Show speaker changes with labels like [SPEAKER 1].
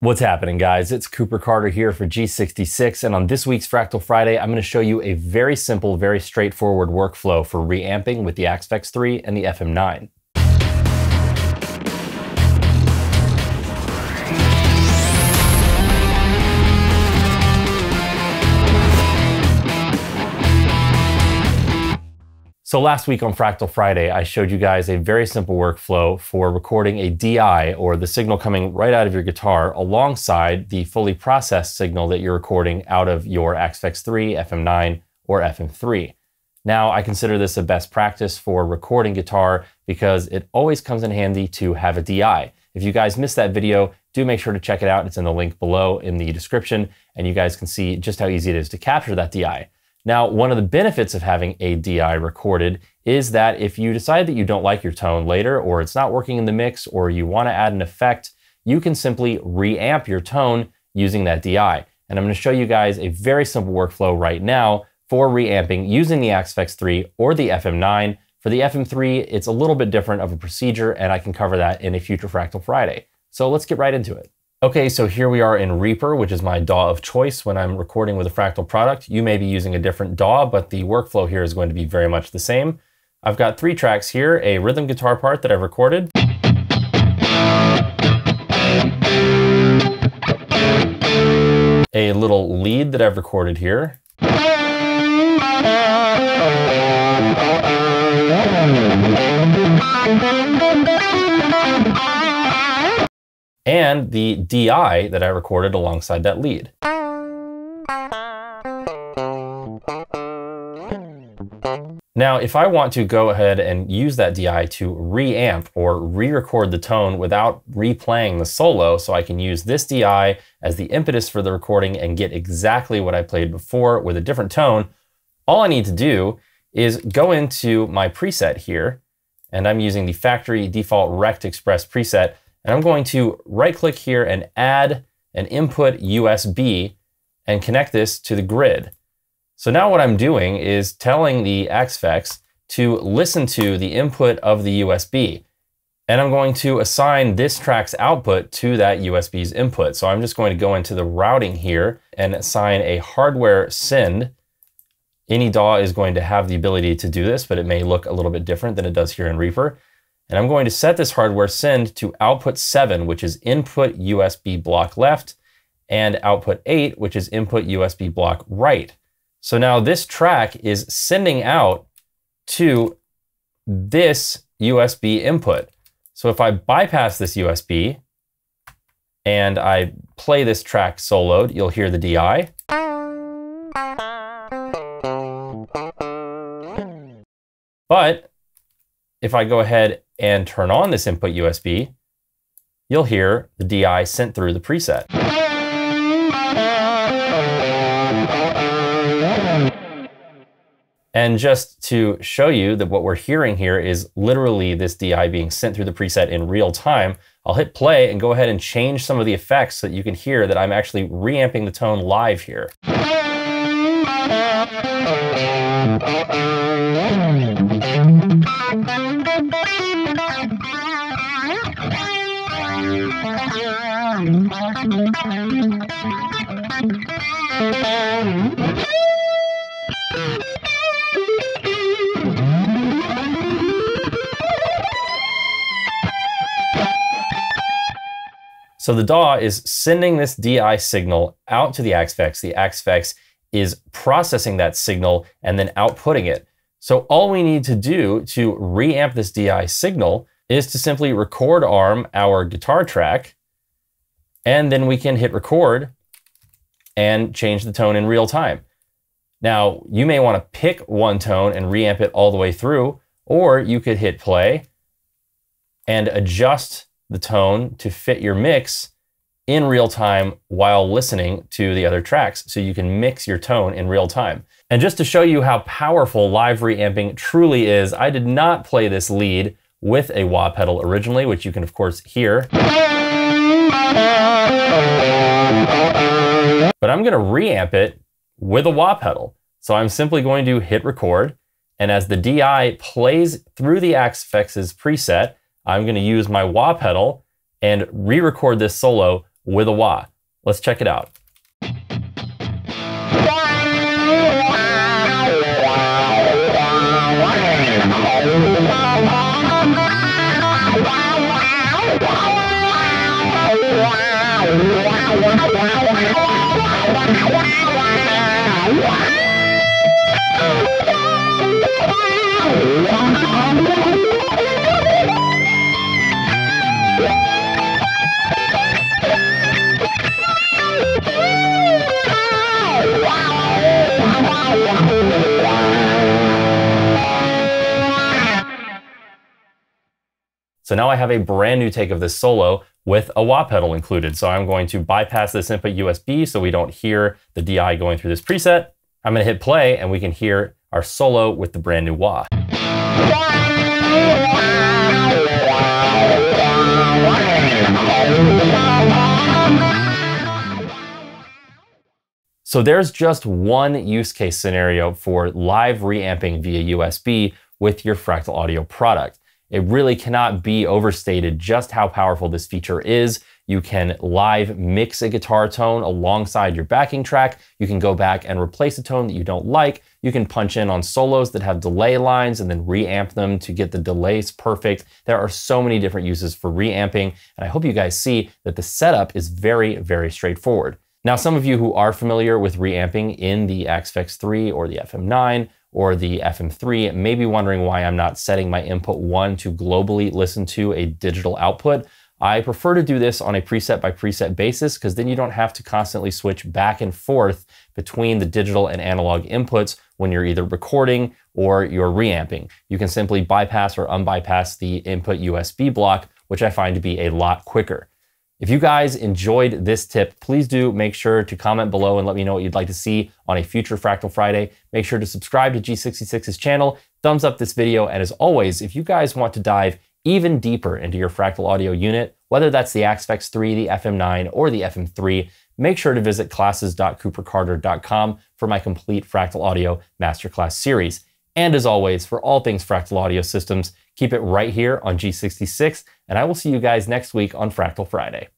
[SPEAKER 1] What's happening guys? It's Cooper Carter here for G66 and on this week's Fractal Friday I'm going to show you a very simple, very straightforward workflow for reamping with the Axe-Fx 3 and the FM9. So last week on Fractal Friday, I showed you guys a very simple workflow for recording a DI or the signal coming right out of your guitar alongside the fully processed signal that you're recording out of your Axe-Fx 3, FM9, or FM3. Now, I consider this a best practice for recording guitar because it always comes in handy to have a DI. If you guys missed that video, do make sure to check it out. It's in the link below in the description, and you guys can see just how easy it is to capture that DI. Now, one of the benefits of having a DI recorded is that if you decide that you don't like your tone later, or it's not working in the mix, or you want to add an effect, you can simply reamp your tone using that DI. And I'm going to show you guys a very simple workflow right now for reamping using the Axe-Fx 3 or the FM9. For the FM3, it's a little bit different of a procedure, and I can cover that in a future Fractal Friday. So let's get right into it. Okay, so here we are in Reaper, which is my DAW of choice when I'm recording with a Fractal product. You may be using a different DAW, but the workflow here is going to be very much the same. I've got three tracks here, a rhythm guitar part that I've recorded. A little lead that I've recorded here. And the DI that I recorded alongside that lead. Now, if I want to go ahead and use that DI to reamp or re-record the tone without replaying the solo, so I can use this DI as the impetus for the recording and get exactly what I played before with a different tone, all I need to do is go into my preset here, and I'm using the factory default Rect Express preset, and I'm going to right click here and add an input USB and connect this to the grid. So now what I'm doing is telling the Axe-Fx to listen to the input of the USB. And I'm going to assign this track's output to that USB's input. So I'm just going to go into the routing here and assign a hardware send. Any DAW is going to have the ability to do this, but it may look a little bit different than it does here in Reaper. And I'm going to set this hardware send to output 7, which is input USB block left, and output 8, which is input USB block right. So now this track is sending out to this USB input. So if I bypass this USB and I play this track soloed, you'll hear the DI. But if I go ahead and turn on this input USB, you'll hear the DI sent through the preset. And just to show you that what we're hearing here is literally this DI being sent through the preset in real time, I'll hit play and go ahead and change some of the effects so that you can hear that I'm actually reamping the tone live here. So the DAW is sending this DI signal out to the Axe-Fx. The Axe-Fx is processing that signal and then outputting it. So all we need to do to reamp this DI signal is to simply record arm our guitar track, and then we can hit record and change the tone in real time. Now, you may want to pick one tone and reamp it all the way through, or you could hit play and adjust the tone to fit your mix in real time while listening to the other tracks so you can mix your tone in real time. And just to show you how powerful live reamping truly is, I did not play this lead with a wah pedal originally, which you can of course hear. But I'm gonna reamp it with a wah pedal. So I'm simply going to hit record, and as the DI plays through the Axe-Fx's preset, I'm gonna use my wah pedal and re-record this solo with a wah. Let's check it out. Thank you. So now I have a brand new take of this solo with a wah pedal included. So I'm going to bypass this input USB so we don't hear the DI going through this preset. I'm gonna hit play and we can hear our solo with the brand new wah. So there's just one use case scenario for live reamping via USB with your Fractal Audio product. It really cannot be overstated just how powerful this feature is. You can live mix a guitar tone alongside your backing track. You can go back and replace a tone that you don't like. You can punch in on solos that have delay lines and then reamp them to get the delays perfect. There are so many different uses for reamping, and I hope you guys see that the setup is very, very straightforward. Now, some of you who are familiar with reamping in the Axe 3 or the FM9 or the FM3 may be wondering why I'm not setting my input one to globally listen to a digital output. I prefer to do this on a preset by preset basis because then you don't have to constantly switch back and forth between the digital and analog inputs when you're either recording or you're reamping. You can simply bypass or unbypass the input USB block, which I find to be a lot quicker. If you guys enjoyed this tip, please do make sure to comment below and let me know what you'd like to see on a future Fractal Friday. Make sure to subscribe to G66's channel, thumbs up this video, and as always, if you guys want to dive even deeper into your Fractal Audio unit, whether that's the Axe 3, the FM9, or the FM3, make sure to visit classes.coopercarter.com for my complete Fractal Audio Masterclass series. And as always, for all things Fractal Audio systems, keep it right here on G66, and I will see you guys next week on Fractal Friday.